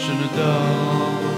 只能。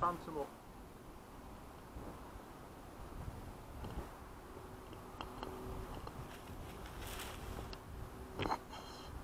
パンツも。